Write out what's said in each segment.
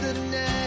The night,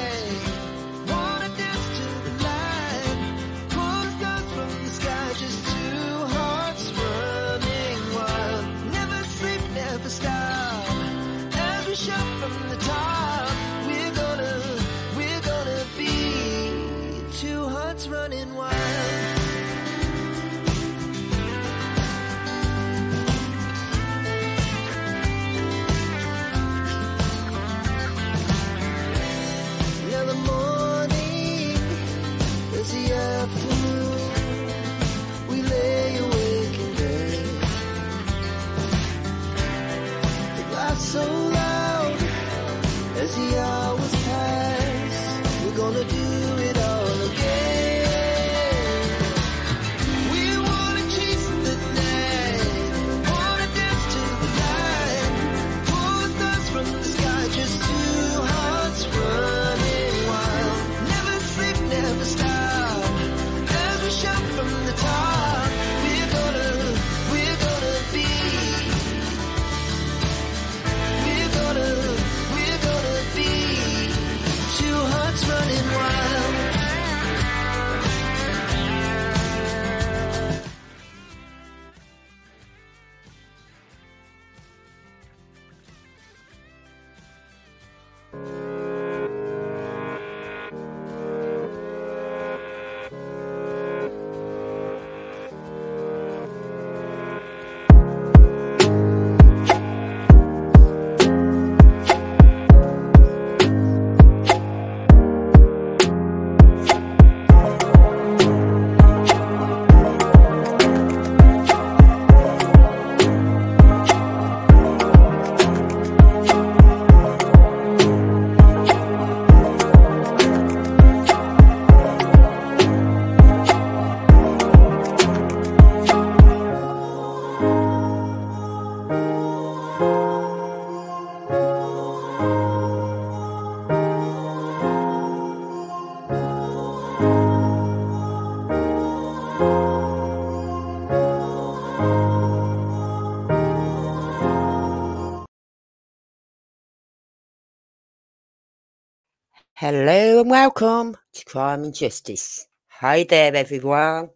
Hello and welcome to Crime and Justice. Hi there, everyone.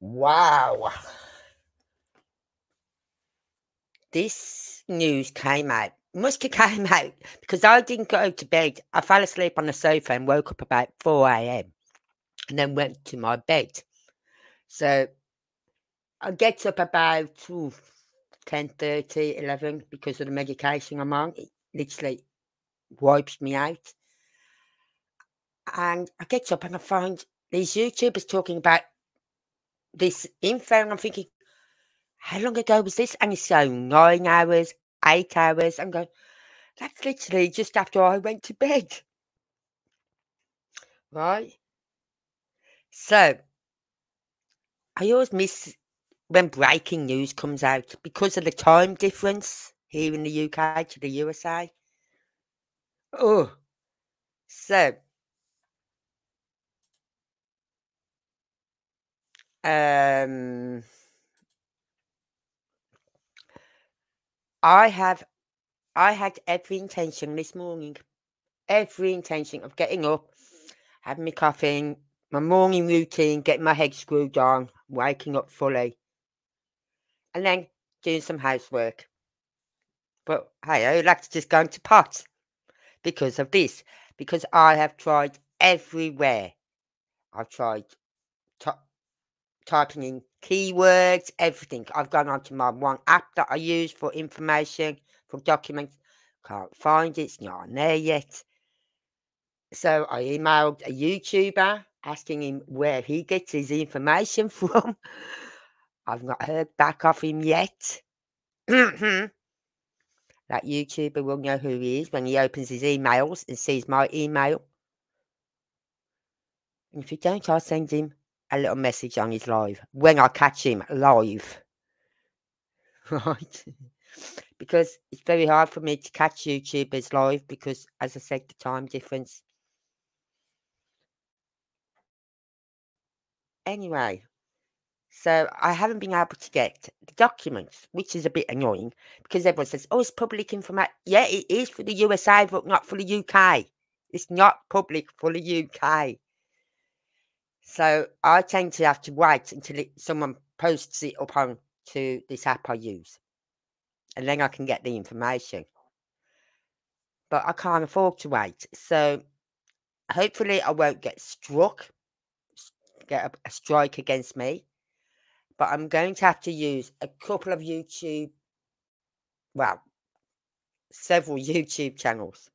Wow. This news came out, must have came out because I didn't go to bed. I fell asleep on the sofa and woke up about 4 a.m. and then went to my bed. So I get up about ooh, 10 11 because of the medication I'm on. It literally wipes me out. And I get up and I find these YouTubers talking about this info, and I'm thinking, how long ago was this? And it's so nine hours, eight hours. I'm going, that's literally just after I went to bed. Right? So, I always miss when breaking news comes out because of the time difference here in the UK to the USA. Oh, so um, I have, I had every intention this morning, every intention of getting up, having my coffee, my morning routine, getting my head screwed on, waking up fully, and then doing some housework. But hey, oh, that's just going to pot because of this. Because I have tried everywhere. I've tried ty- typing in keywords, everything. I've gone onto my one app that I use for information, for documents. Can't find it. It's not on there yet. So I emailed a YouTuber asking him where he gets his information from. I've not heard back of him yet. Mm-hmm. That YouTuber will know who he is when he opens his emails and sees my email. And if you don't, I'll send him a little message on his live when I catch him live. Right? because it's very hard for me to catch YouTubers live because, as I said, the time difference. Anyway, so I haven't been able to get the documents, which is a bit annoying because everyone says, oh, it's public information. Yeah, it is for the USA, but not for the UK. It's not public for the UK. So I tend to have to wait until it, someone posts it up on to this app I use. And then I can get the information. But I can't afford to wait. So hopefully I won't get struck, get a, a strike against me but I'm going to have to use a couple of YouTube, well, several YouTube channels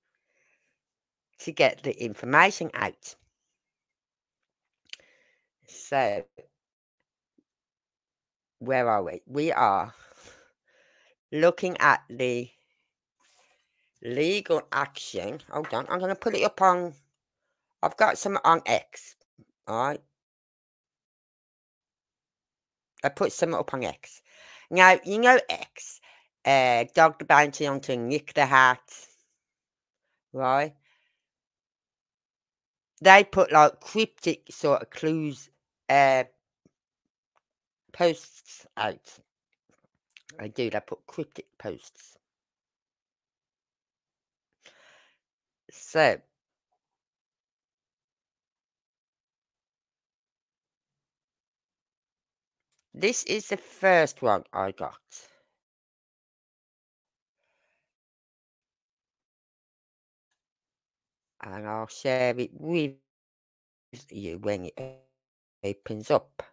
to get the information out. So, where are we? We are looking at the legal action. Hold on, I'm going to put it up on, I've got some on X. All right. I put some up on X. Now, you know X, uh, Dog the Bounty Hunter, Nick the Hat, right? They put like cryptic sort of clues, uh, posts out. I do, they put cryptic posts. So, This is the first one I got. And I'll share it with you when it opens up.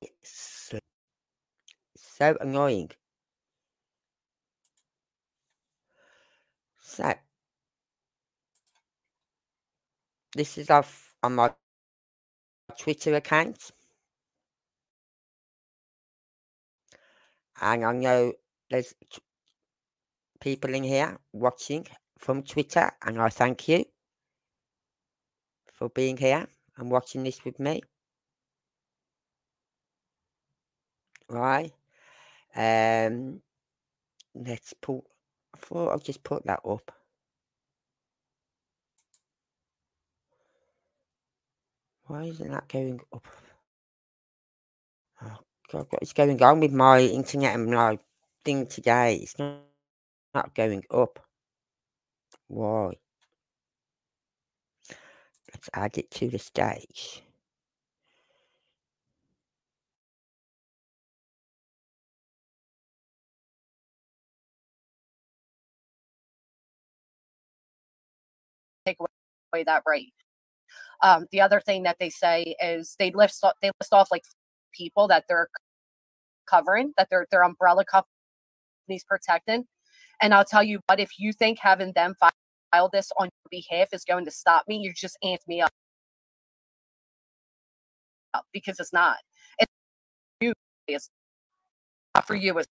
It's so annoying. So, this is off on my Twitter account. And I know there's people in here watching from Twitter, and I thank you for being here and watching this with me. Right. Um, let's put, I thought I'll just put that up. Why isn't that going up? Oh God, what is going on with my internet and my thing today? It's not, not going up. Why? Let's add it to the stage. take away that right. Um, the other thing that they say is they list they list off like people that they're covering, that their their umbrella companies protecting. And I'll tell you what, if you think having them file this on your behalf is going to stop me, you just amped me up because it's not. It's. It's not for you. It's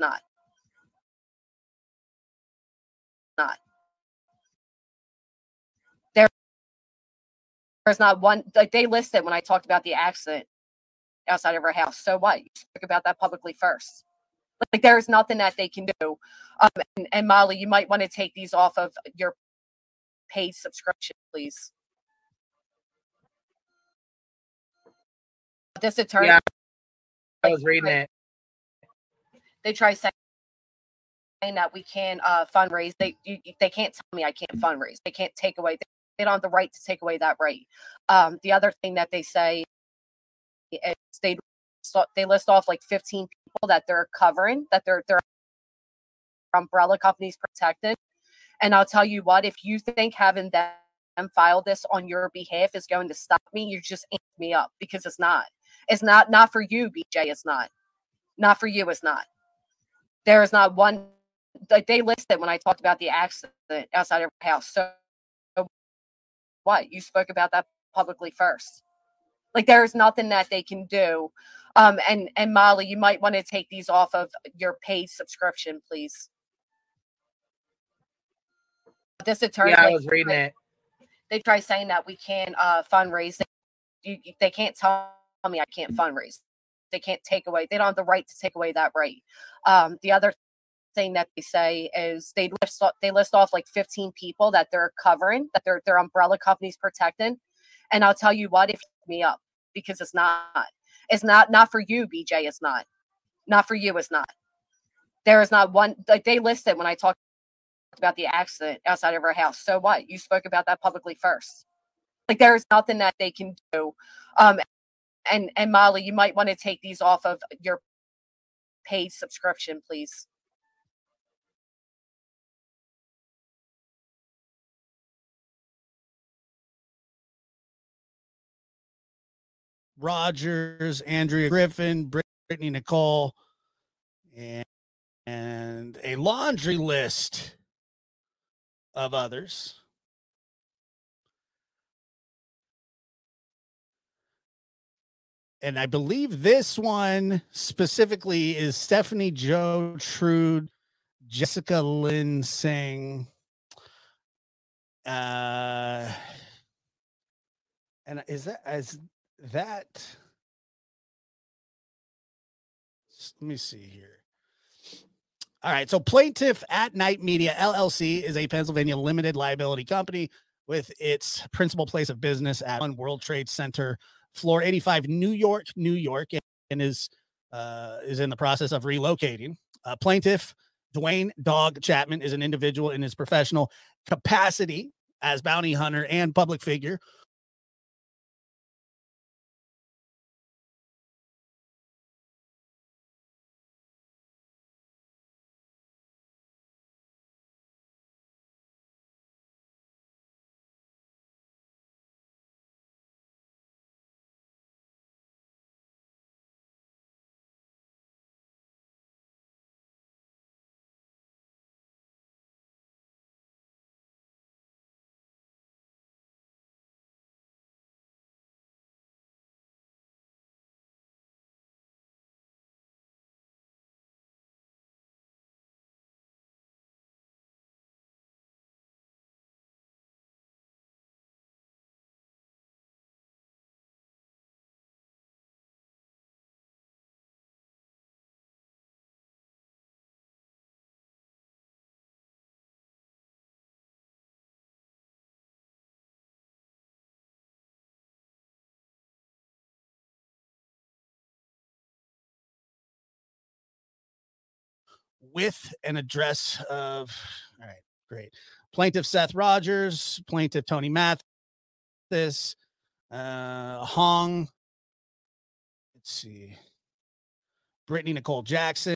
not. Not. There's not one like they listed when I talked about the accident outside of her house. So what? You spoke about that publicly first. Like there's nothing that they can do. Um, and, and Molly, you might want to take these off of your paid subscription, please. This attorney. Yeah, I was reading it. They try saying that we can uh, fundraise. They you, they can't tell me I can't fundraise. They can't take away they don't have the right to take away that right. Um, the other thing that they say is they they list off like 15 people that they're covering, that their their umbrella companies protected. And I'll tell you what, if you think having them file this on your behalf is going to stop me, you just amp me up because it's not. It's not not for you, BJ. It's not. Not for you. It's not. There is not one. Like they listed when I talked about the accident outside of her house. So what? You spoke about that publicly first. Like there is nothing that they can do. Um, and and Molly, you might want to take these off of your paid subscription, please. This attorney, Yeah, I was reading try- it. They try saying that we can't uh, fundraise. You, you- they can't tell me I can't fundraise. They can't take away. They don't have the right to take away that right. Um, the other thing that they say is they list off, they list off like 15 people that they're covering, that their their umbrella companies protecting. And I'll tell you what, if me up because it's not. It's not not for you, BJ. It's not. Not for you. It's not. There is not one like they listed when I talked about the accident outside of our house. So what? You spoke about that publicly first. Like there is nothing that they can do. Um, and and Molly, you might want to take these off of your paid subscription, please. Rogers, Andrea Griffin, Brittany Nicole, and, and a laundry list of others. And I believe this one specifically is Stephanie Joe Trude, Jessica Lynn Singh. Uh, and is that is that let me see here. All right so plaintiff at night media llc is a pennsylvania limited liability company with its principal place of business at one world trade center floor 85 new york new york and is uh, is in the process of relocating. Uh, plaintiff duane dog chapman is an individual in his professional capacity as bounty hunter and public figure with an address of all right great plaintiff seth rogers plaintiff tony mathis uh hong let's see brittany nicole jackson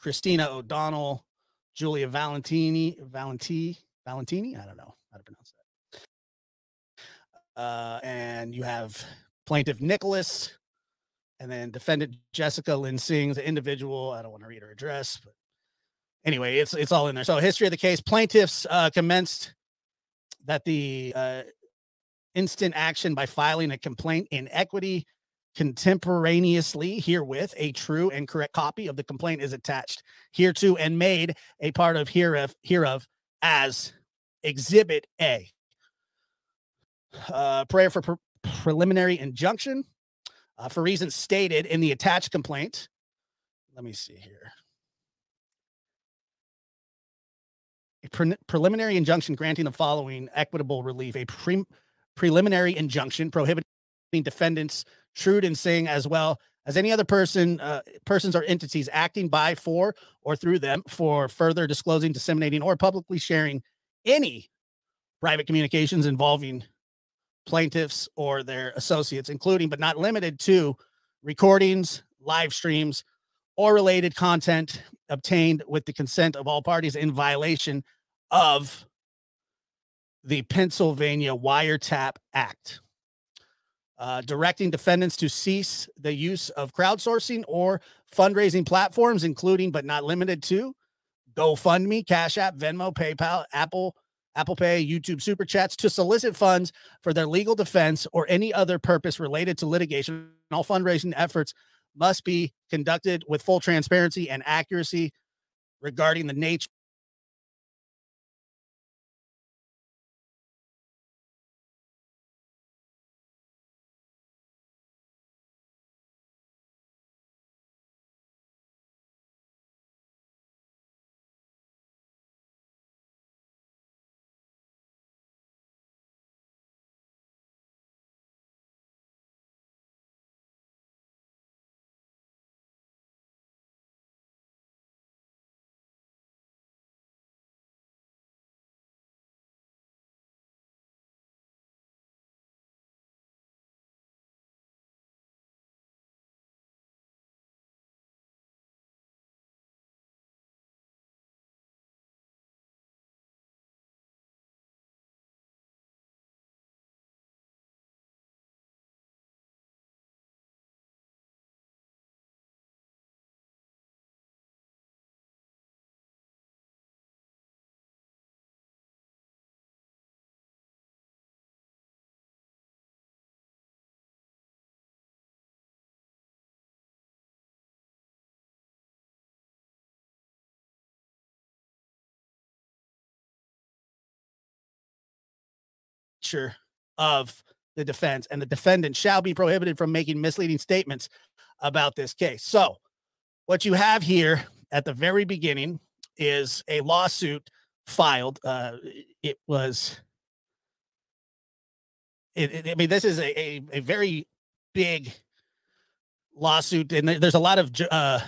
christina o'donnell julia valentini valenti valentini? I don't know how to pronounce that. Uh and you have plaintiff nicholas and then defendant jessica lynn the individual. I don't want to read her address but anyway it's it's all in there. So history of the case plaintiffs uh commenced that the uh instant action by filing a complaint in equity contemporaneously herewith a true and correct copy of the complaint is attached hereto and made a part of hereof hereof as exhibit a. Uh, prayer for pre- preliminary injunction uh, for reasons stated in the attached complaint. Let me see here. A pre- preliminary injunction granting the following equitable relief. A pre- preliminary injunction prohibiting defendants Trude and Singh, as well as any other person, uh, persons or entities acting by, for, or through them for further disclosing, disseminating, or publicly sharing any private communications involving plaintiffs or their associates, including but not limited to recordings, live streams, or related content obtained with the consent of all parties in violation of the Pennsylvania Wiretap Act, uh, directing defendants to cease the use of crowdsourcing or fundraising platforms, including but not limited to GoFundMe, Cash App, Venmo, PayPal, Apple, Apple Pay, YouTube Super Chats to solicit funds for their legal defense or any other purpose related to litigation. All fundraising efforts must be conducted with full transparency and accuracy regarding the nature of the defense, and the defendant shall be prohibited from making misleading statements about this case. So, what you have here at the very beginning is a lawsuit filed. Uh, it was, it, it, I mean, this is a, a, a very big lawsuit, and there's a lot of, uh,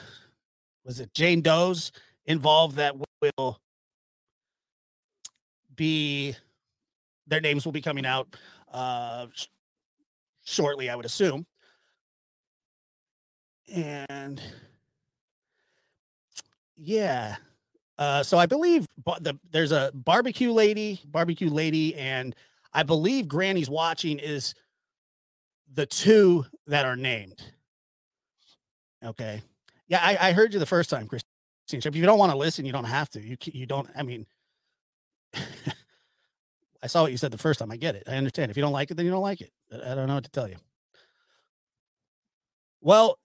was it Jane Doe's involved that will be their names will be coming out uh, shortly, I would assume. And yeah, uh, so I believe the, there's a barbecue lady, barbecue lady, and I believe Granny's watching is the two that are named. Okay. Yeah, I, I heard you the first time, Christine. If you don't want to listen, you don't have to. You you don't. I mean, I saw what you said the first time. I get it. I understand. If you don't like it, then you don't like it. I don't know what to tell you. Well,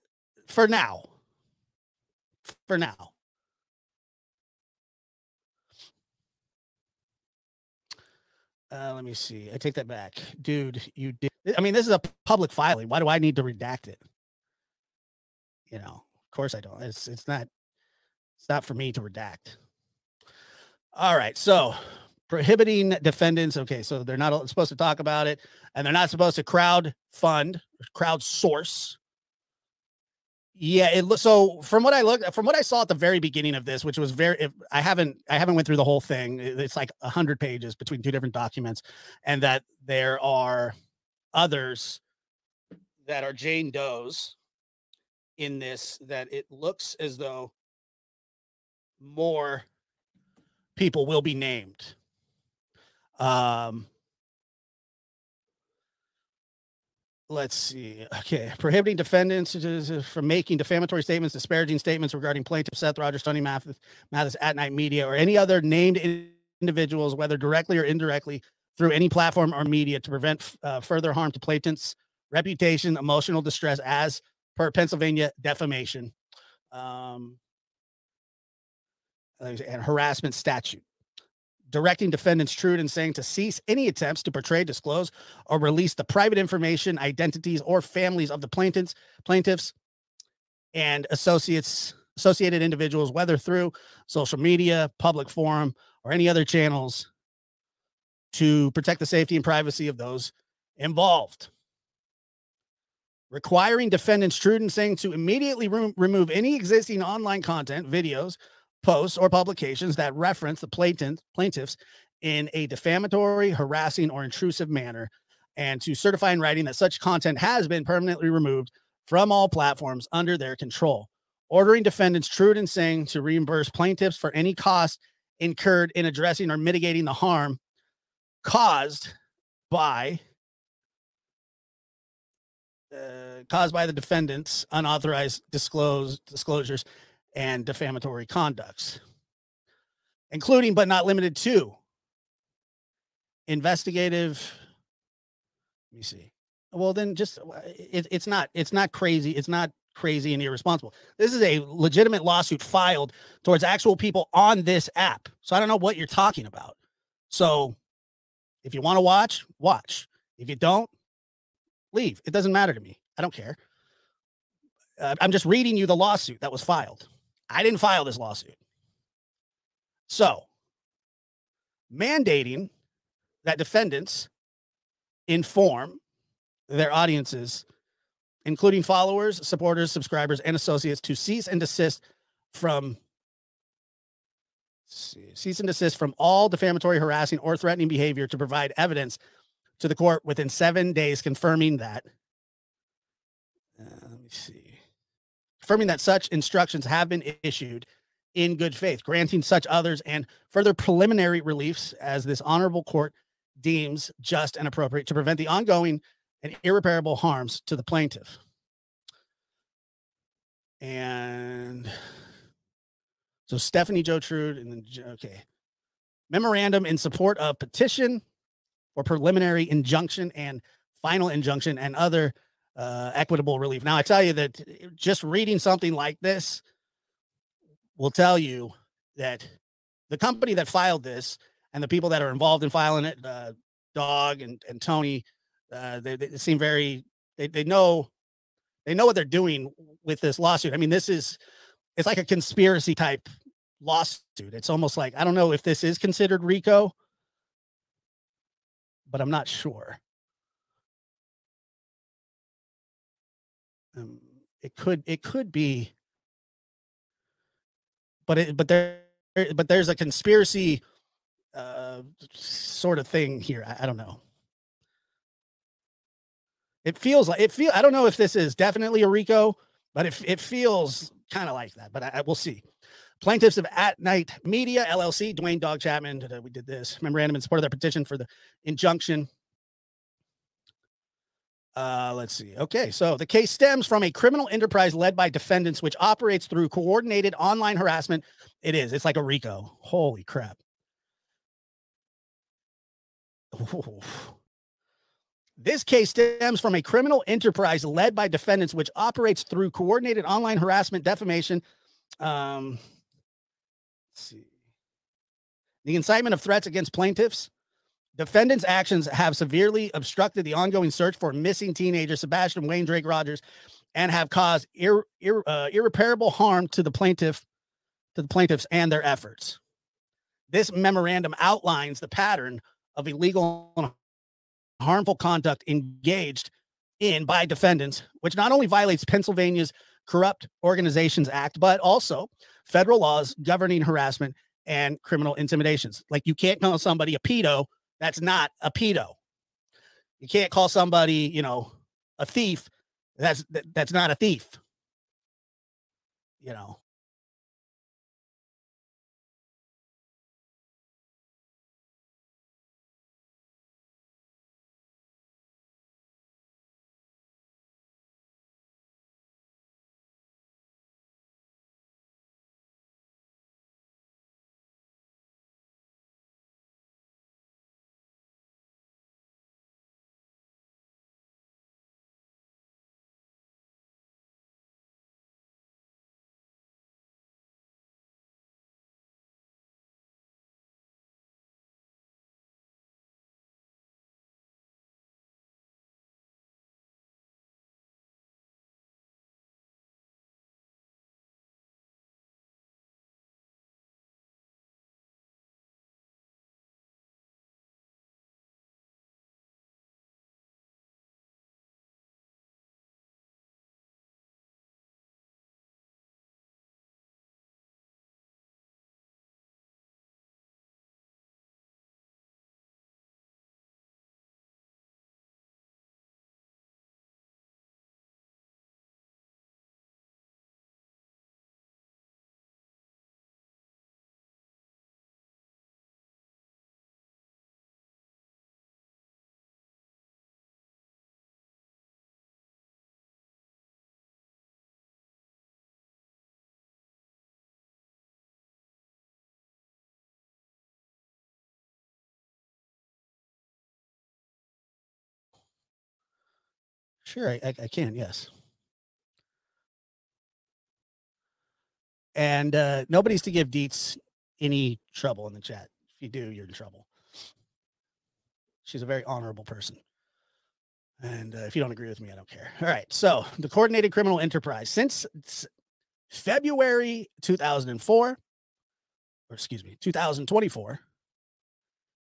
for now, for now, uh, let me see. I take that back, dude. You did. I mean, this is a public filing. Why do I need to redact it? You know, of course I don't. It's it's not. It's not for me to redact. All right, so prohibiting defendants. Okay, so they're not supposed to talk about it, and they're not supposed to crowd fund, crowd source. Yeah, it so. From what I looked, from what I saw at the very beginning of this, which was very, I haven't, I haven't went through the whole thing. It's like a hundred pages between two different documents, and that there are others that are Jane Doe's in this. That it looks as though more people will be named um, let's see. Okay, prohibiting defendants from making defamatory statements, disparaging statements regarding plaintiff Seth Rogers, Tony Mathis, Mathis at Night Media, or any other named individuals, whether directly or indirectly, through any platform or media to prevent uh, further harm to plaintiff's reputation, emotional distress, as per Pennsylvania defamation um, and harassment statute directing defendants Trude and Singh to cease any attempts to portray, disclose, or release the private information, identities, or families of the plaintiffs, plaintiffs and associates, associated individuals, whether through social media, public forum, or any other channels to protect the safety and privacy of those involved. Requiring defendants Trude and Singh to immediately re- remove any existing online content, videos, posts or publications that reference the plaintiff, plaintiffs in a defamatory, harassing, or intrusive manner, and to certify in writing that such content has been permanently removed from all platforms under their control. Ordering defendants Trude and Singh to reimburse plaintiffs for any cost incurred in addressing or mitigating the harm caused by uh, caused by the defendant's unauthorized disclosures and defamatory conducts, including but not limited to investigative. Let me see. Well, then just uh, it, it's not it's not crazy. It's not crazy and irresponsible. This is a legitimate lawsuit filed towards actual people on this app. So I don't know what you're talking about. So if you want to watch, watch. If you don't, leave. It doesn't matter to me. I don't care. Uh, I'm just reading you the lawsuit that was filed. I didn't file this lawsuit. So, mandating that defendants inform their audiences, including followers, supporters, subscribers, and associates, to cease and desist from cease and desist from all defamatory, harassing, or threatening behavior to provide evidence to the court within seven days, confirming that. Uh, let me see. Confirming that such instructions have been issued in good faith, granting such others and further preliminary reliefs as this honorable court deems just and appropriate to prevent the ongoing and irreparable harms to the plaintiff. And so Stephanie Joe Trude, and then okay, memorandum in support of petition or preliminary injunction and final injunction and other uh, equitable relief. Now, I tell you that just reading something like this will tell you that the company that filed this and the people that are involved in filing it, uh, Dog and, and Tony, uh, they, they seem very, they, they know, they know what they're doing with this lawsuit. I mean, this is, it's like a conspiracy type lawsuit. It's almost like, I don't know if this is considered RICO, but I'm not sure. Um, it could it could be, but it but there but there's a conspiracy uh, sort of thing here. I, I don't know. It feels like it feel. I don't know if this is definitely a RICO, but it it feels kind of like that. But I, I will see. Plaintiffs of At Night Media LLC, Duane Dog Chapman, we did this memorandum in support of their petition for the injunction. Uh, let's see. Okay, so the case stems from a criminal enterprise led by defendants, which operates through coordinated online harassment. It is. It's like a RICO. Holy crap. Ooh. This case stems from a criminal enterprise led by defendants, which operates through coordinated online harassment, defamation, um, see. The incitement of threats against plaintiffs. Defendants' actions have severely obstructed the ongoing search for missing teenager Sebastian Wayne Drake Rogers and have caused ir- ir- uh, irreparable harm to the plaintiff to the plaintiffs and their efforts. This memorandum outlines the pattern of illegal and harmful conduct engaged in by defendants, which not only violates Pennsylvania's Corrupt Organizations Act, but also federal laws governing harassment and criminal intimidations. Like you can't call somebody a pedo. That's not a pedo. You can't call somebody, you know, a thief. That's that, that's not a thief. You know, Sure, I, I, can. Yes. And uh, nobody's to give Deets any trouble in the chat. If you do, you're in trouble. She's a very honorable person. And uh, if you don't agree with me, I don't care. All right. So the coordinated criminal enterprise since February 2004, or excuse me, 2024,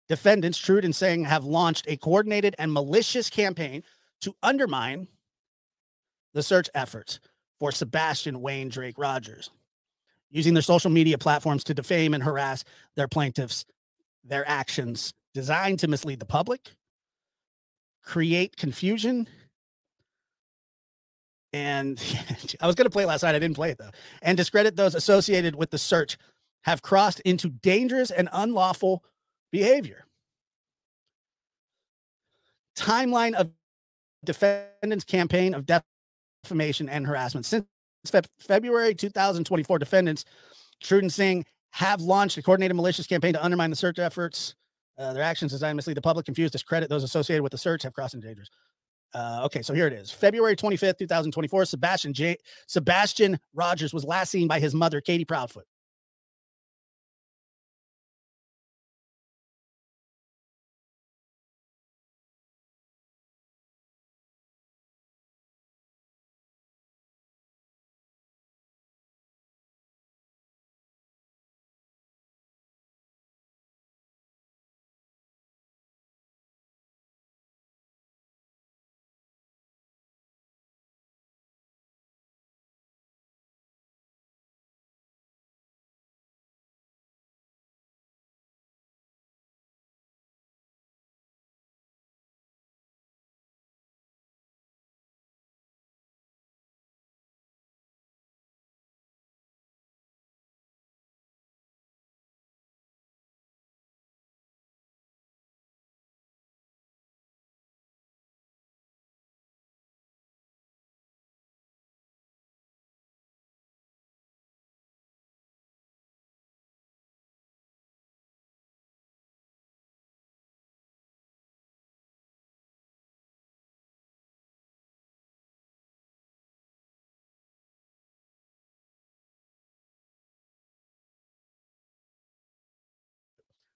defendants, Trude and Singh, have launched a coordinated and malicious campaign to undermine the search efforts for Sebastian Wayne Drake Rogers, using their social media platforms to defame and harass their plaintiffs, their actions designed to mislead the public, create confusion. And I was going to play it last night. I didn't play it though. And discredit those associated with the search have crossed into dangerous and unlawful behavior. Timeline of defendants' campaign of defamation and harassment. Since Feb- February 2024, defendants Trude and Singh have launched a coordinated malicious campaign to undermine the search efforts. Uh, their actions designed to mislead the public, confuse, discredit those associated with the search, have crossed dangers. Uh, okay, so here it is. February 25th, 2024, Sebastian J- Sebastian Rogers was last seen by his mother, Katie Proudfoot.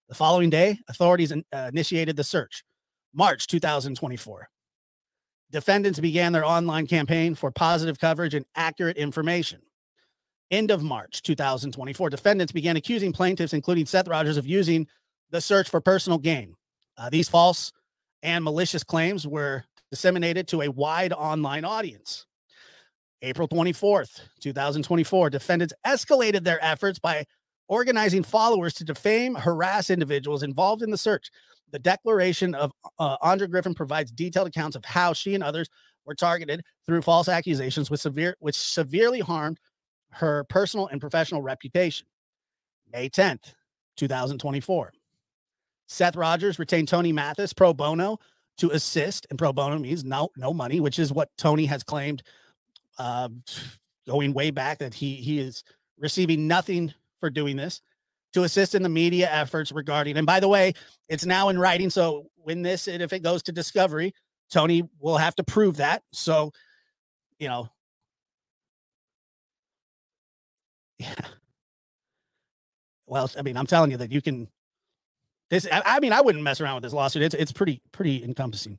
The following day, authorities in- uh, initiated the search. March 2024. Defendants began their online campaign for positive coverage and accurate information. End of March 2024, defendants began accusing plaintiffs, including Seth Rogers, of using the search for personal gain. Uh, these false and malicious claims were disseminated to a wide online audience. April 24th, 2024, defendants escalated their efforts by organizing followers to defame, harass individuals involved in the search. The declaration of uh, Andra Griffin provides detailed accounts of how she and others were targeted through false accusations, with severe, which severely harmed her personal and professional reputation. May 10th, 2024. Seth Rogers retained Tony Mathis pro bono to assist, and pro bono means no no money, which is what Tony has claimed uh, going way back that he he is receiving nothing for doing this to assist in the media efforts regarding. And by the way, it's now in writing. So when this, and if it goes to discovery, Tony will have to prove that. So, you know, yeah. Well, I mean, I'm telling you that you can. This, I, I mean, I wouldn't mess around with this lawsuit. It's it's pretty pretty encompassing.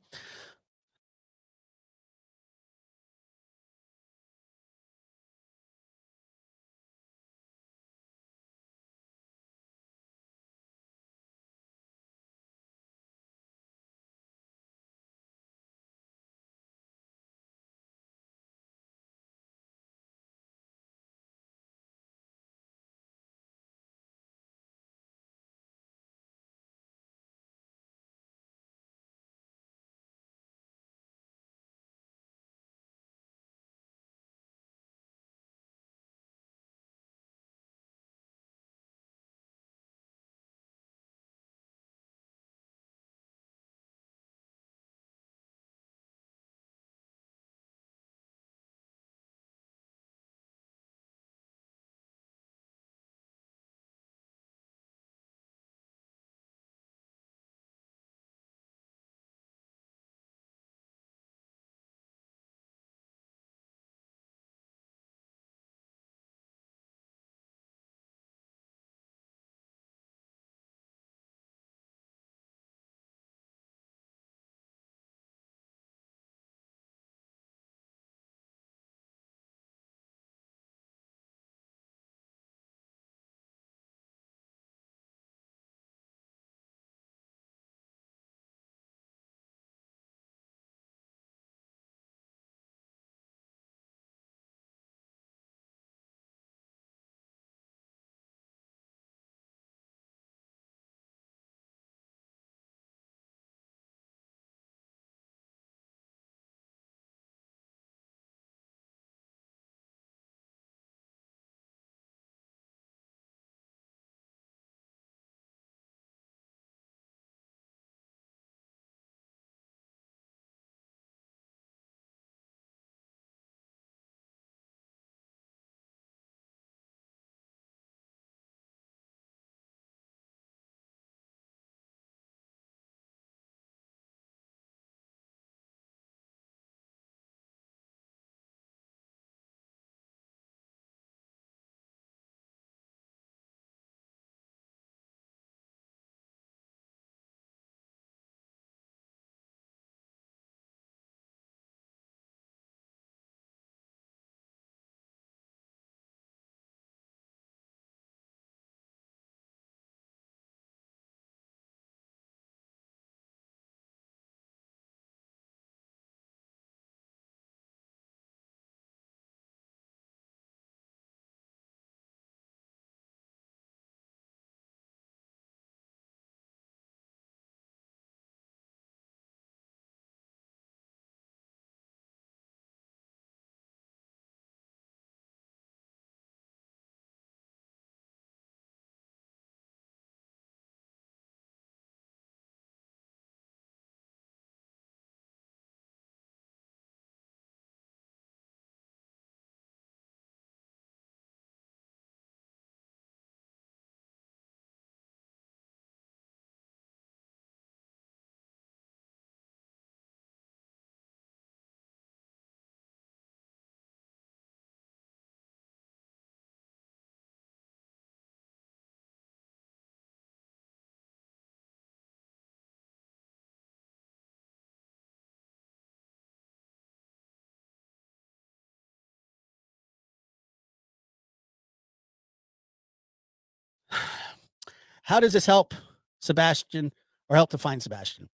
How does this help Sebastian or help to find Sebastian?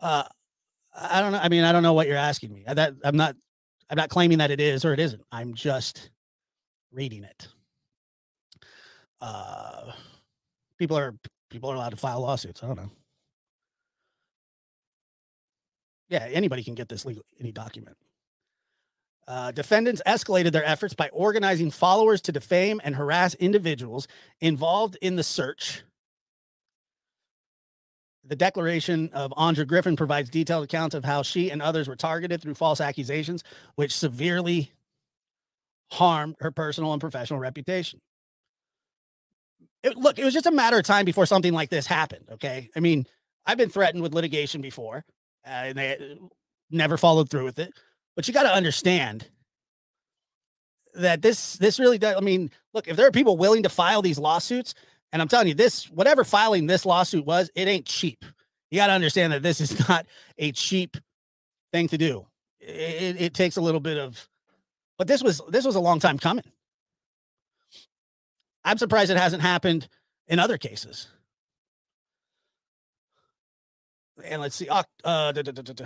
Uh, I don't know. I mean, I don't know what you're asking me. That I'm not. I'm not claiming that it is or it isn't. I'm just reading it. Uh, people are people are allowed to file lawsuits. I don't know. Yeah, anybody can get this legal any document. Uh, defendants escalated their efforts by organizing followers to defame and harass individuals involved in the search. The declaration of Andra Griffin provides detailed accounts of how she and others were targeted through false accusations, which severely harmed her personal and professional reputation. It, look, it was just a matter of time before something like this happened. Okay. I mean, I've been threatened with litigation before, uh, and they uh, never followed through with it. But you got to understand that this this really does. I mean, look, if there are people willing to file these lawsuits, and I'm telling you, this whatever filing this lawsuit was, it ain't cheap. You got to understand that this is not a cheap thing to do. It, it takes a little bit of, but this was this was a long time coming. I'm surprised it hasn't happened in other cases. And let's see, uh, da, da, da,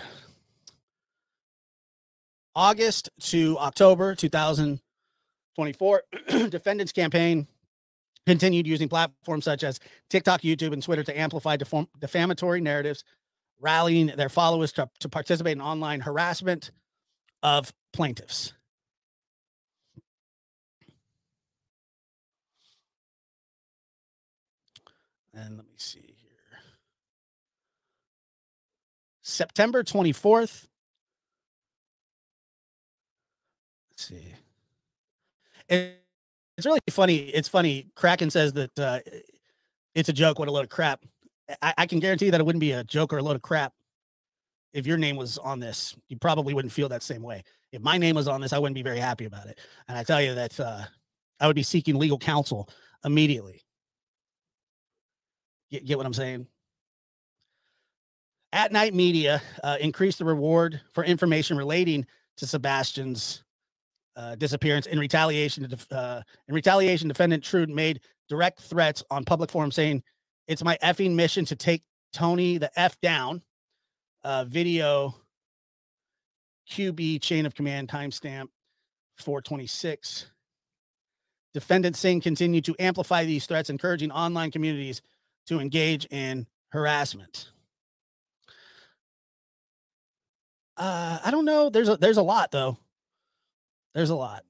August to October 2024, defendants campaign continued using platforms such as TikTok, YouTube, and Twitter to amplify defamatory narratives, rallying their followers to, to participate in online harassment of plaintiffs. And let me see here. September 24th, see. It's really funny. It's funny. Kraken says that uh, it's a joke. What a load of crap. I, I can guarantee that it wouldn't be a joke or a load of crap if your name was on this. You probably wouldn't feel that same way. If my name was on this, I wouldn't be very happy about it. And I tell you that uh, I would be seeking legal counsel immediately. Get, get what I'm saying? At Night Media uh, increased the reward for information relating to Sebastian's uh, disappearance in retaliation. Uh, in retaliation, defendant Trude made direct threats on public forum saying, "It's my effing mission to take Tony the f down." Uh, video QB chain of command timestamp 426. Defendant Singh continued to amplify these threats, encouraging online communities to engage in harassment. Uh, I don't know. There's a there's a lot though. There's a lot.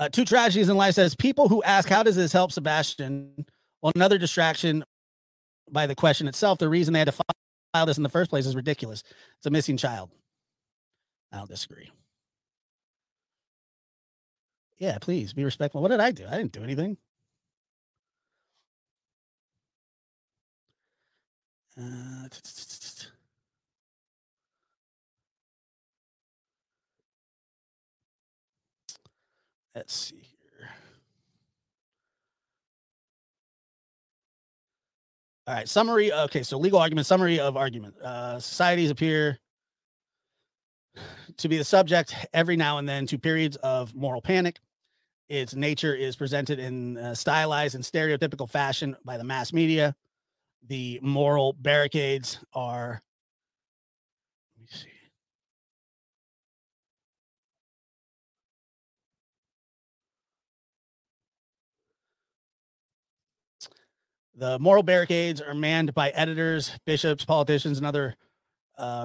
Uh, two tragedies in life says people who ask, How does this help Sebastian? Well, another distraction by the question itself. The reason they had to file this in the first place is ridiculous. It's a missing child. I don't disagree. Yeah, please be respectful. What did I do? I didn't do anything. Uh, Let's see here. All right, summary. Okay, so legal argument, summary of argument. Uh, societies appear to be the subject every now and then to periods of moral panic. Its nature is presented in uh, stylized and stereotypical fashion by the mass media. The moral barricades are. Let me see. The moral barricades are manned by editors, bishops, politicians, and other uh,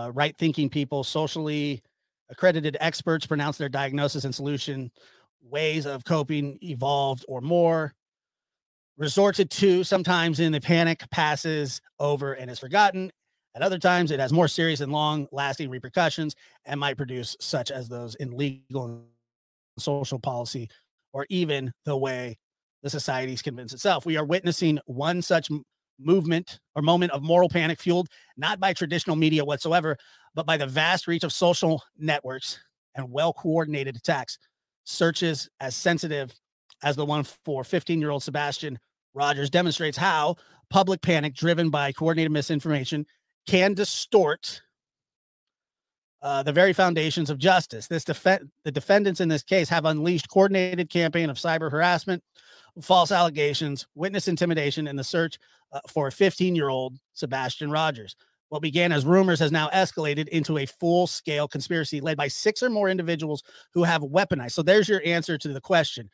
uh, right thinking people, socially accredited experts pronounce their diagnosis and solution ways of coping evolved or more. Resorted to sometimes in the panic passes over and is forgotten. At other times it has more serious and long lasting repercussions and might produce such as those in legal and social policy or even the way the societies convince itself. We are witnessing one such movement or moment of moral panic fueled not by traditional media whatsoever, but by the vast reach of social networks and well coordinated attacks. Searches as sensitive as the one for 15 year old Sebastian Rogers demonstrates how public panic driven by coordinated misinformation can distort uh, the very foundations of justice. This def- the defendants in this case have unleashed coordinated campaign of cyber harassment, false allegations, witness intimidation, and the search uh, for 15 year old Sebastian Rogers. What began as rumors has now escalated into a full scale conspiracy led by six or more individuals who have weaponized. So there's your answer to the question.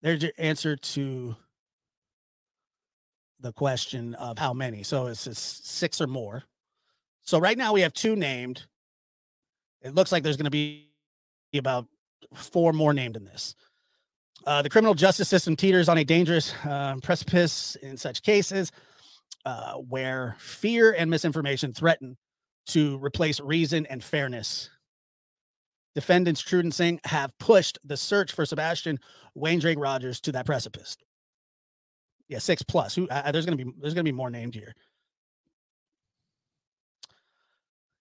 There's your answer to the question of how many. So it's, six or more. So right now we have two named. It looks like there's going to be about four more named in this. Uh, the criminal justice system teeters on a dangerous uh, precipice in such cases uh, where fear and misinformation threaten to replace reason and fairness. Defendants Trude and Singh have pushed the search for Sebastian Wayne Drake Rogers to that precipice. Yeah, six plus. Who? Uh, there's gonna be there's gonna be more named here.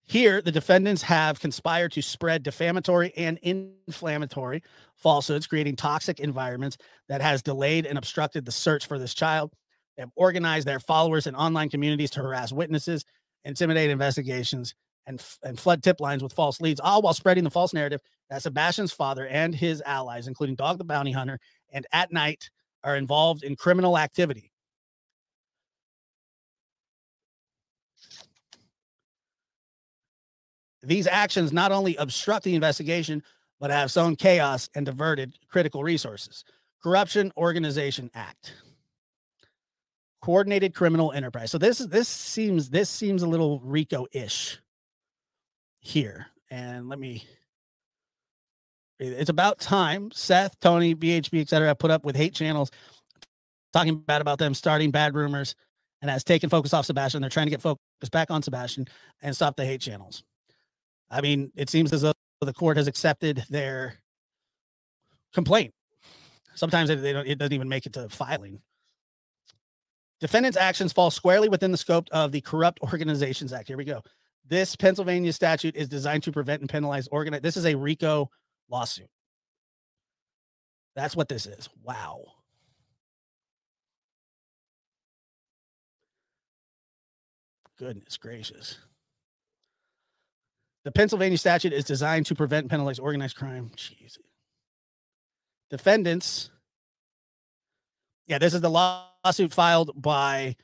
Here, the defendants have conspired to spread defamatory and inflammatory falsehoods, creating toxic environments that has delayed and obstructed the search for this child. They have organized their followers in online communities to harass witnesses, intimidate investigations, and, and flood tip lines with false leads, all while spreading the false narrative that Sebastian's father and his allies, including Dog the Bounty Hunter and At Night, are involved in criminal activity. These actions not only obstruct the investigation, but have sown chaos and diverted critical resources. Corruption Organization Act. Coordinated criminal enterprise. So this this seems this seems a little RICO-ish here. And let me it's about time Seth, Tony, BHB, etc. put up with hate channels talking bad about them, starting bad rumors, and has taken focus off Sebastian. They're trying to get focus back on Sebastian and stop the hate channels. I mean, it seems as though the court has accepted their complaint. Sometimes it, it doesn't even make it to filing. Defendant's actions fall squarely within the scope of the Corrupt Organizations Act. Here we go. This Pennsylvania statute is designed to prevent and penalize organize. This is a RICO lawsuit. That's what this is. Wow. Goodness gracious. The Pennsylvania statute is designed to prevent and penalize organized crime. Jeez. Defendants. Yeah, this is the lawsuit filed by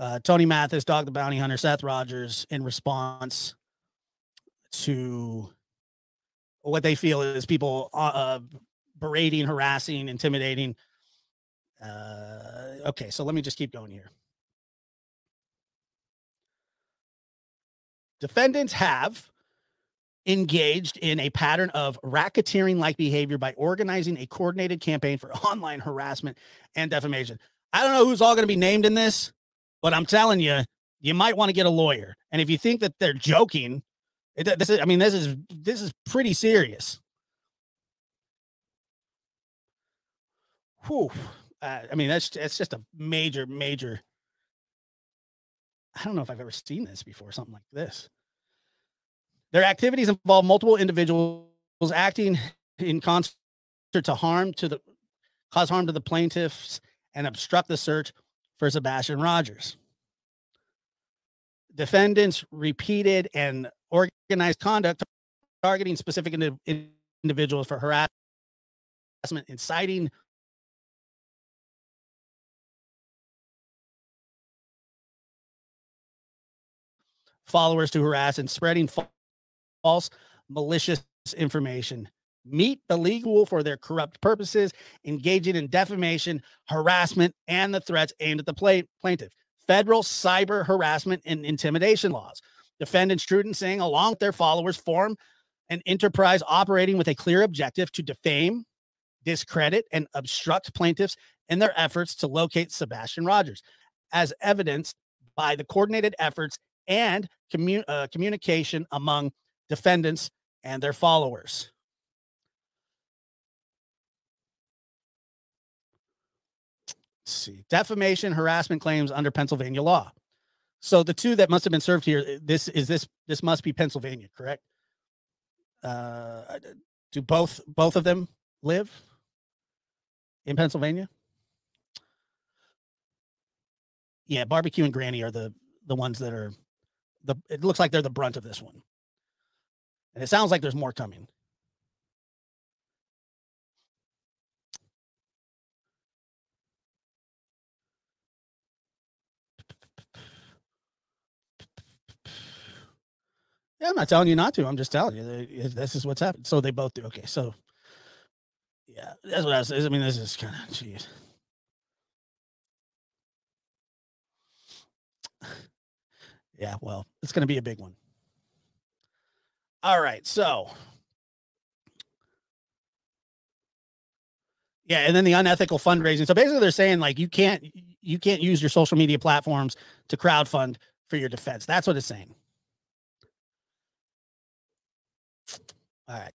uh, Tony Mathis, Dog the Bounty Hunter, Seth Rogers, in response to what they feel is people uh, uh, berating, harassing, intimidating. Uh, okay, so let me just keep going here. Defendants have engaged in a pattern of racketeering like behavior by organizing a coordinated campaign for online harassment and defamation. I don't know who's all going to be named in this. But I'm telling you, you might want to get a lawyer. And if you think that they're joking, it, this is, I mean, this is this is pretty serious. Whew. Uh, I mean, that's that's just a major, major. I don't know if I've ever seen this before, something like this. Their activities involve multiple individuals acting in concert to harm to the cause harm to the plaintiffs and obstruct the search for Sebastian Rogers. Defendants repeated and organized conduct targeting specific individuals for harassment, inciting followers to harass and spreading false malicious information meet the legal for their corrupt purposes, engaging in defamation, harassment, and the threats aimed at the pla- plaintiff. Federal cyber harassment and intimidation laws. Defendants Trude and Singh, along with their followers, form an enterprise operating with a clear objective to defame, discredit, and obstruct plaintiffs in their efforts to locate Sebastian Rogers, as evidenced by the coordinated efforts and uh, communication among defendants and their followers. Let's see, defamation, harassment claims under Pennsylvania law. So the two that must have been served here, this is this this must be Pennsylvania, correct? Uh, do both both of them live in Pennsylvania? Yeah, barbecue and granny are the the ones that are the. It looks like they're the brunt of this one, and it sounds like there's more coming. Yeah, I'm not telling you not to. I'm just telling you eh, this is what's happened. So they both do. Okay, so yeah, that's what I was. I mean, this is kind of jeez. Yeah, well, it's going to be a big one. All right, so yeah, and then the unethical fundraising. So basically, they're saying like you can't you can't use your social media platforms to crowdfund for your defense. That's what it's saying. All right.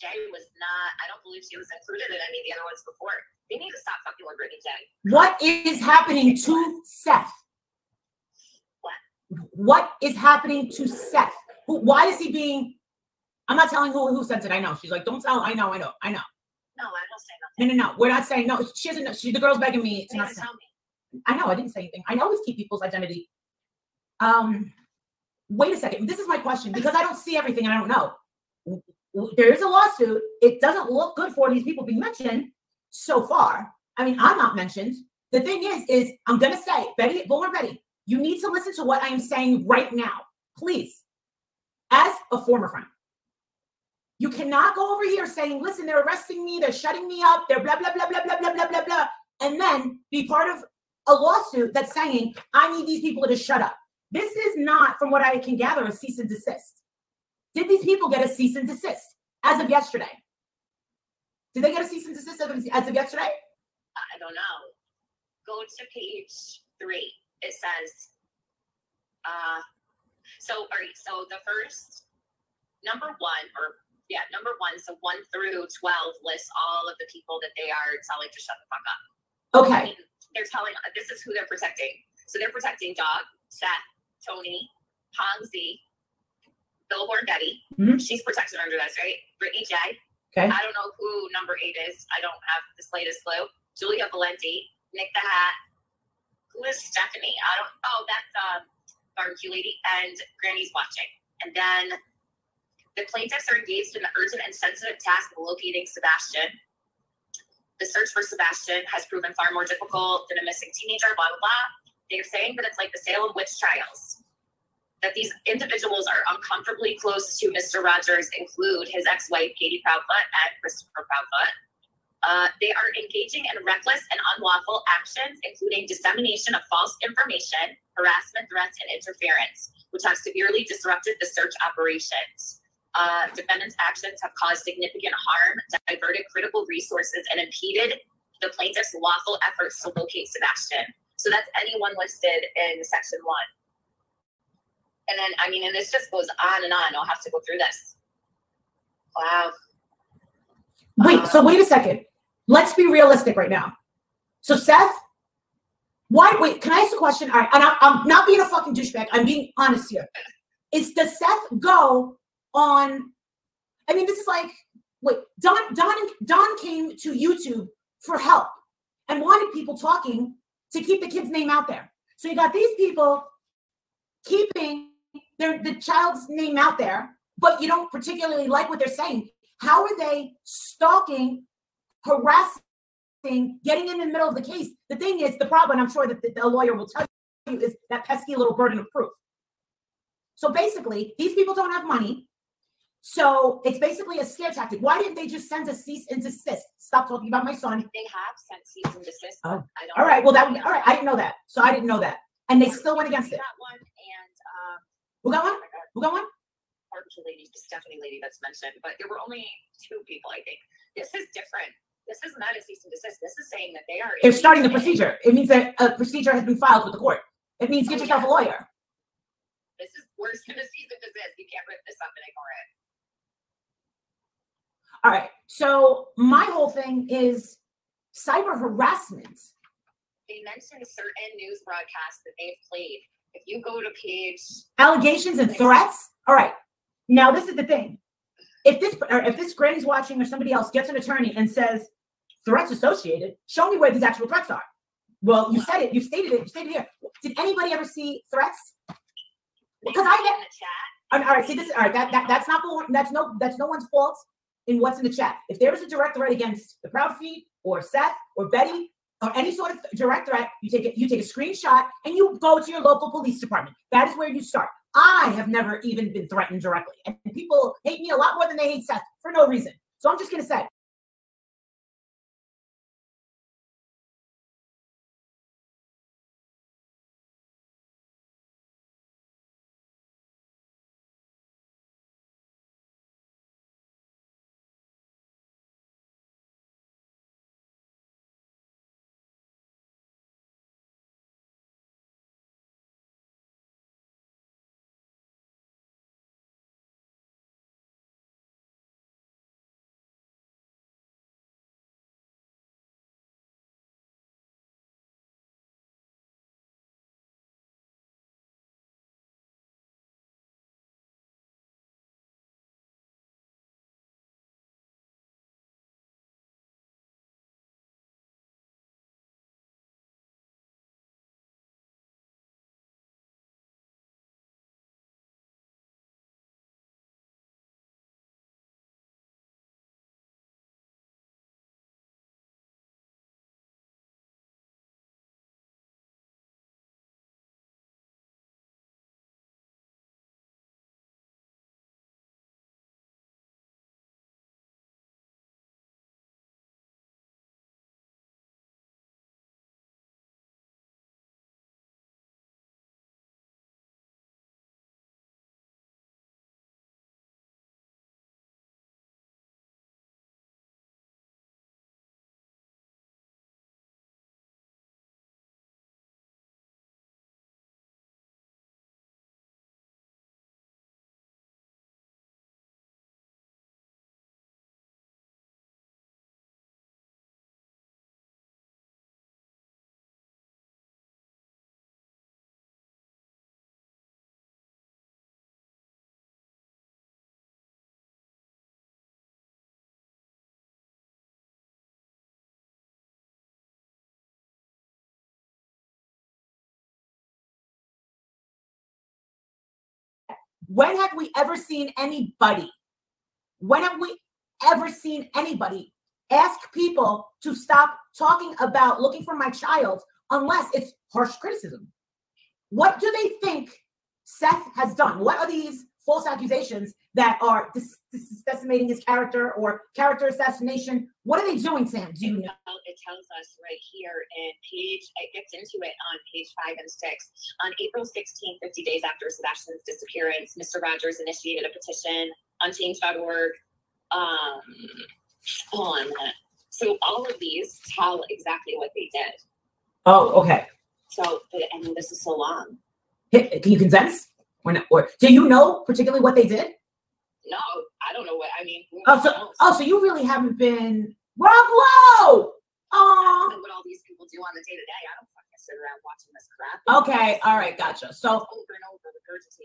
J was not. I don't believe she was included in any of the other ones before. They need to stop fucking with Brittany J. What is happening to Seth? What? What is happening to Seth? Who, why is he being? I'm not telling who who sent it. I know. She's like, don't tell. I know. I know. I know. No, I don't say nothing. No, no, no. We're not saying no. She doesn't know. She the girl's begging me to not tell me. I know. I didn't say anything. I always keep people's identity. Um, wait a second. This is my question because I don't see everything and I don't know. There is a lawsuit. It doesn't look good for these people being mentioned so far. I mean, I'm not mentioned. The thing is, is I'm gonna say, Betty, Boomer Betty, you need to listen to what I am saying right now, please. As a former friend, you cannot go over here saying, "Listen, they're arresting me. They're shutting me up. They're blah blah blah blah blah blah blah blah blah," and then be part of a lawsuit that's saying, I need these people to shut up. This is not, from what I can gather, a cease and desist. Did these people get a cease and desist as of yesterday? Did they get a cease and desist as of, yesterday? I don't know. Go to page three. It says, uh, so, all right, so the first, number one, or yeah, number one, so one through 12 lists all of the people that they are telling to shut the fuck up. I Okay. mean, they're telling, this is who they're protecting. So they're protecting Dog, Seth, Tony, Ponzi, Billboard Betty. Mhm. She's protected under this, right? Brittany J. Okay. I don't know who number eight is. I don't have the slightest clue. Julia Valenti, Nick the Hat. Who is Stephanie? I don't. Oh, that's um, barbecue lady, and Granny's watching. And then the plaintiffs are engaged in the urgent and sensitive task of locating Sebastian. The search for Sebastian has proven far more difficult than a missing teenager. Blah blah blah. They're saying that it's like the Salem witch trials. That these individuals are uncomfortably close to Mr. Rogers include his ex-wife Katie Proudfoot and Christopher Proudfoot. Uh, they are engaging in reckless and unlawful actions, including dissemination of false information, harassment, threats, and interference, which have severely disrupted the search operations. Uh, defendants' actions have caused significant harm, diverted critical resources, and impeded the plaintiff's lawful efforts to locate Sebastian. So that's anyone listed in section one. And then, I mean, and this just goes on and on. I'll have to go through this. Wow. Wait, so um, wait a second. Let's be realistic right now. So Seth, why wait, can I ask a question? All right, and I, I'm not being a fucking douchebag. I'm being honest here. Is does Seth go on? I mean, this is like, wait, Don Don Don came to YouTube for help and wanted people talking to keep the kid's name out there. So you got these people keeping their the child's name out there, but you don't particularly like what they're saying. How are they stalking, harassing, getting in the middle of the case? The thing is, the problem, I'm sure that the, the lawyer will tell you, is that pesky little burden of proof. So basically, these people don't have money. So it's basically a scare tactic. Why didn't they just send a cease and desist? Stop talking about my son. They have sent cease and desist. Oh, I don't All right. Well, that all right. I didn't know that. So I didn't know that. And they still went against it. That one and um, Who got oh one? God, Who got one? barbecue lady, the Stephanie lady that's mentioned, but there were only two people, I think. This is different. This is not a cease and desist. This is saying that they are. They're starting the procedure. It means that a procedure has been filed with the court. It means get Oh, yourself a lawyer. This is worse than a cease and desist. You can't rip this up and ignore it. All right. So my whole thing is cyber harassment. They mentioned certain news broadcasts that they've played. If you go to page allegations and threats. All right. Now this is the thing. If this or if this granny's watching or somebody else gets an attorney and says threats associated, show me where these actual threats are. Well, you said it. You stated it. You stated it here. Did anybody ever see threats? Because I get in the chat. all right, see this. All right, that, that that's not the- that's no that's no one's fault in what's in the chat. If there is a direct threat against the Proud Feed or Seth or Betty or any sort of direct threat, you take it. You take a screenshot and you go to your local police department. That is where you start. I have never even been threatened directly, and people hate me a lot more than they hate Seth for no reason. So I'm just gonna say, When have we ever seen anybody? When have we ever seen anybody ask people to stop talking about looking for my child unless it's harsh criticism? What do they think Seth has done? What are these false accusations that are dis- dis- decimating his character or character assassination? What are they doing, Sam? Do you know? It tells us right here in page, it gets into it on page five and six. On April 16, 50 days after Sebastian's disappearance, Mr. Rogers initiated a petition on change.org. Um, hold on. So all of these tell exactly what they did. Oh, okay. So, I mean, this is so long. Can you condense? Or, not, or do you know particularly what they did? No, I don't know what, I mean, Oh, so oh, so you really haven't been Rob Lowe. Oh, what all these people do on the day to day. I don't fucking sit around watching this crap. okay, all right, gotcha. So over and over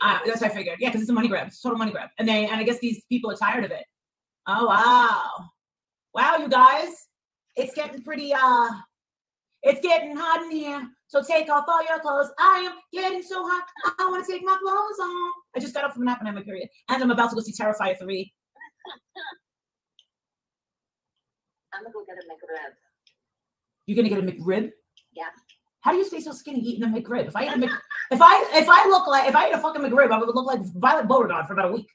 uh, that's what I figured. Yeah, because it's a money grab. It's a total money grab, and they and I guess these people are tired of it. Oh wow, wow, you guys, it's getting pretty uh, it's getting hot in here. So take off all your clothes. I am getting so hot. I want to take my clothes off. I just got up from a nap and I'm a period, and I'm about to go see Terrifier three. I'm gonna go get a McRib. You're gonna get a McRib? Yeah. How do you stay so skinny eating a McRib? If I eat a Mc, if I if I look like if I eat a fucking McRib, I would look like Violet Beauregarde for about a week.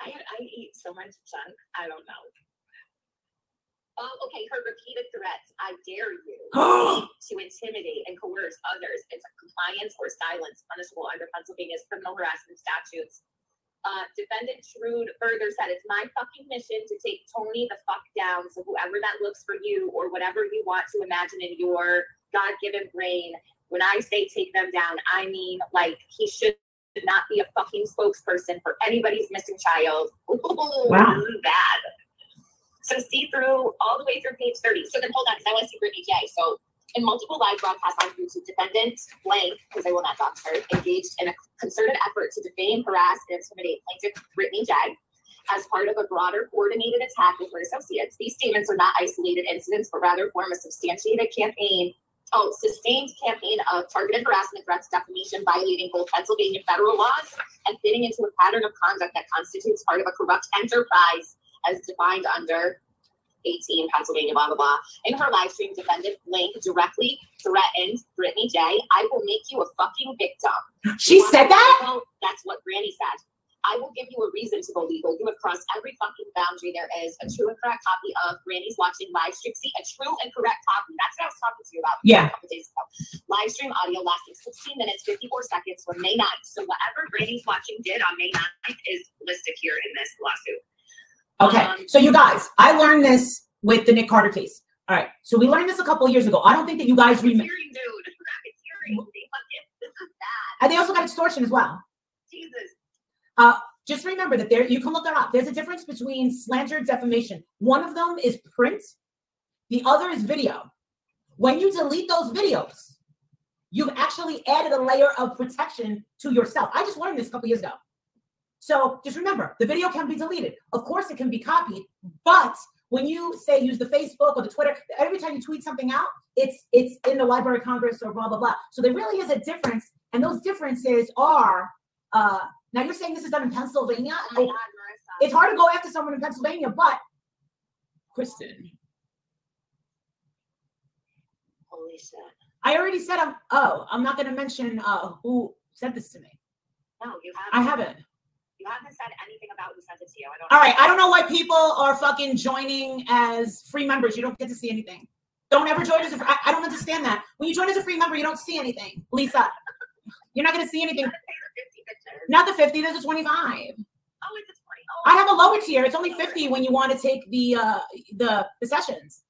I I eat so much junk. I don't know. Oh, okay. Her repeated threats. I dare you to intimidate and coerce others into compliance or silence, punishable under Pennsylvania's criminal harassment statutes. Uh, defendant Trude further said, "It's my fucking mission to take Tony the fuck down. So whoever that looks for you or whatever you want to imagine in your God-given brain, when I say take them down, I mean like he should." Not be a fucking spokesperson for anybody's missing child. Wow. bad. So see through all the way through page 30. So then hold on, because I want to see Brittany J. So in multiple live broadcasts on YouTube, defendant blank, because I will not dox her, engaged in a concerted effort to defame, harass, and intimidate plaintiff Brittany J. As part of a broader coordinated attack with her associates. These statements are not isolated incidents, but rather form a substantiated campaign, oh, sustained campaign of targeted harassment, threats, defamation, violating both Pennsylvania federal laws and fitting into a pattern of conduct that constitutes part of a corrupt enterprise as defined under 18 Pennsylvania, blah, blah, blah. In her live stream, defendant Blank directly threatened Brittany J. I will make you a fucking victim. She said that? legal? That's what Granny said. I will give you a reason to go legal. You have crossed every fucking boundary there is. A true and correct copy of Granny's watching live stream. See, a true and correct copy. That's what I was talking to you about Yeah. a couple days ago. Live stream audio lasting 16 minutes, 54 seconds from May 9th. So whatever Granny's watching did on May 9th is listed here in this lawsuit. Okay, Um, so you guys, I learned this with the Nick Carter case. All right, so we learned this a couple years ago. I don't think that you guys remember. Dude. Racketeering. They fucking, this is bad. And they also got extortion as well. Jesus. Uh, Just remember that there you can look that up. There's a difference between slander and defamation. One of them is print, the other is video. When you delete those videos, you've actually added a layer of protection to yourself. I just learned this a couple years ago. So just remember, the video can be deleted. Of course, it can be copied, but when you say use the Facebook or the Twitter, every time you tweet something out, it's it's in the Library of Congress or blah blah blah. So there really is a difference, and those differences are. Uh, now you're saying this is done in Pennsylvania. Oh It- it's hard to go after someone in Pennsylvania, but Kristen, Holy shit. I already said I'm. Oh, I'm not going to mention uh, who sent this to me. No, you haven't. I haven't. You haven't said anything about who sent it to you. I don't All right, I don't know why people are fucking joining as free members. You don't get to see anything. Don't ever join as a. I, I don't understand that. When you join as a free member, you don't see anything. Lisa, you're not going to see anything. Pay the 50 pictures. Not the 50. There's a 25. Oh, it's a 20. Oh, I have a lower tier. It's only 50 when you want to take the uh the, the sessions.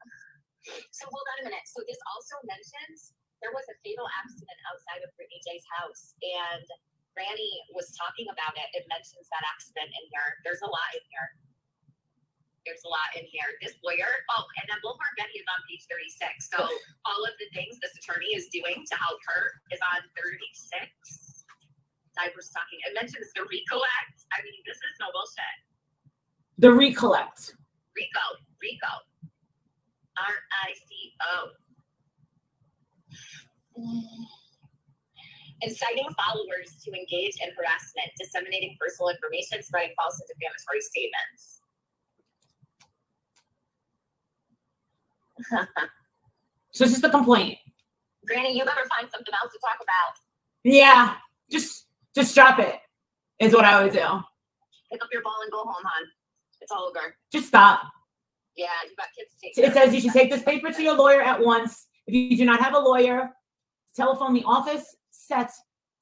So hold on a minute. So this also mentions there was a fatal accident outside of Brittany J's house, and Granny was talking about it. It mentions that accident in here. There's a lot in here. There's a lot in here. This lawyer, oh, and then Wilmar Betty is on page 36. So all of the things this attorney is doing to help her is on 36. Diverse talking. It mentions the RICO Act. I mean, this is no bullshit. The RICO Act. Rico, Rico. R I C O. Mm. Inciting followers to engage in harassment, disseminating personal information, spreading false and defamatory statements. So it's just a complaint. Granny, you better find something else to talk about. Yeah, just just drop it. Is what I would do. Pick up your ball and go home, hon. It's all over. Just stop. Yeah, you got kids to take It says you should take this paper to your lawyer at once. If you do not have a lawyer, telephone the office set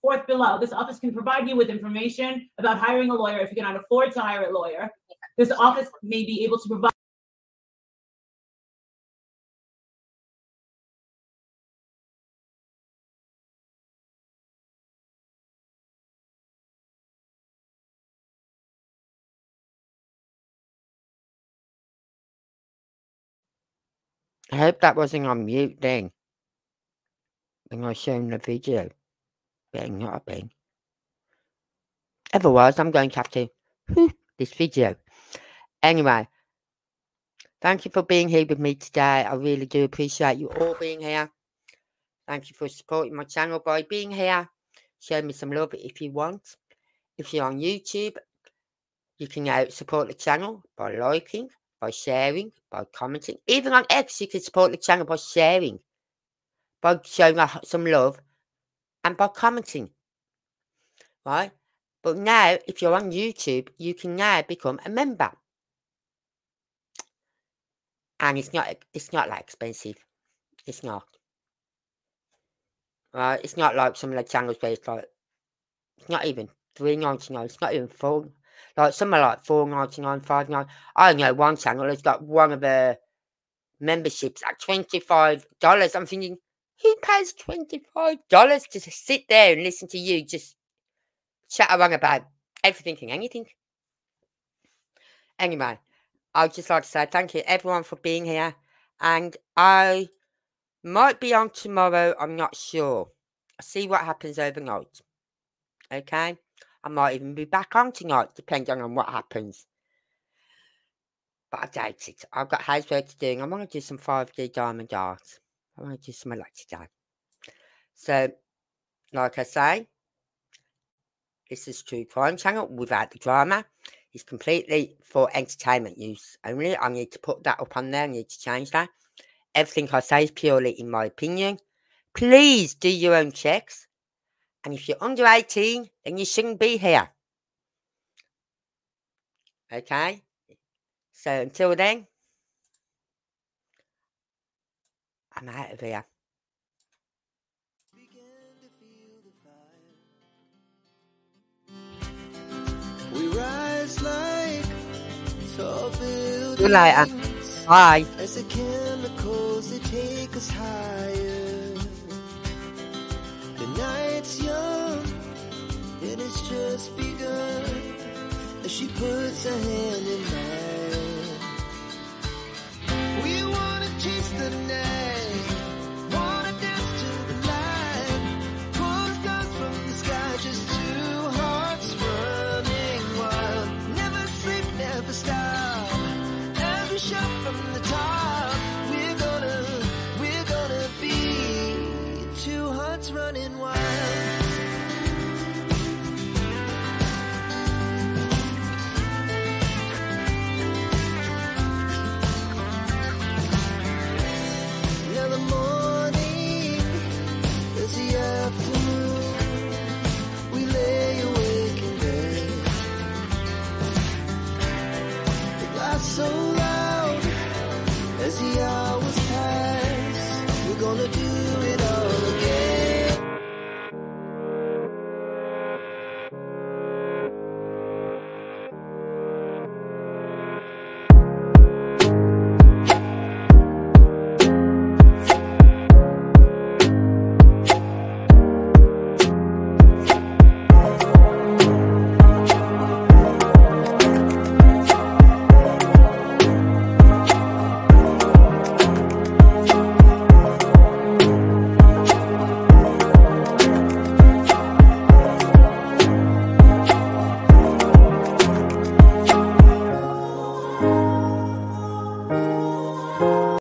forth below. This office can provide you with information about hiring a lawyer if you cannot afford to hire a lawyer. This office may be able to provide I hope that wasn't on mute then. When I showing the video. Better not have been. Otherwise, I'm going to have to this video. Anyway, thank you for being here with me today. I really do appreciate you all being here. Thank you for supporting my channel by being here. Show me some love if you want. If you're on YouTube, you can now support the channel by liking, by sharing, by commenting. Even on X, you can support the channel by sharing, by showing some love, and by commenting. Right? But now, if you're on YouTube, you can now become a member. And it's not it's not that expensive. It's not. Right? It's not like some of the channels where it's like it's not even three ninety nine, it's not even four like some are like four ninety nine, five nine. I know one channel has got one of the memberships at twenty five dollars. I'm thinking, who pays twenty five dollars to sit there and listen to you just chat around about everything and anything? Anyway, I'd just like to say thank you everyone for being here, and I might be on tomorrow. I'm not sure. I'll see what happens overnight. Okay. I might even be back on tonight, depending on what happens. But I doubt it. I've got housework to do, and I want to do some 5D diamond art. I want to do some of today. So, like I say, this is True Crime Channel without the drama. It's completely for entertainment use only. I need to put that up on there. I need to change that. Everything I say is purely in my opinion. Please do your own checks. And if you're under 18, then you shouldn't be here. Okay? So until then, I'm out of here. We rise like tall. Good night, Bye. As the chemicals that take us higher. The night's young, and it's just begun. As she puts her hand in mine, we wanna chase the night.